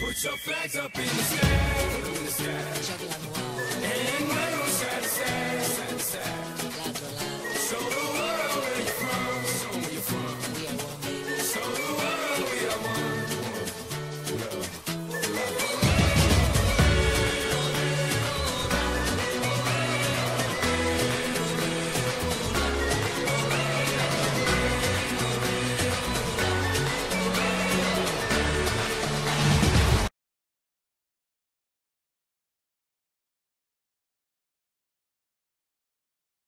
Put your flags up in the sky. In the sky.